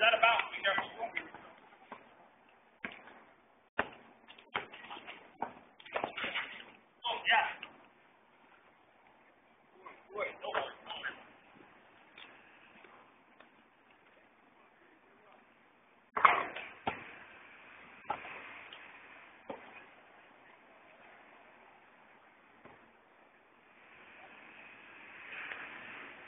not about kingdom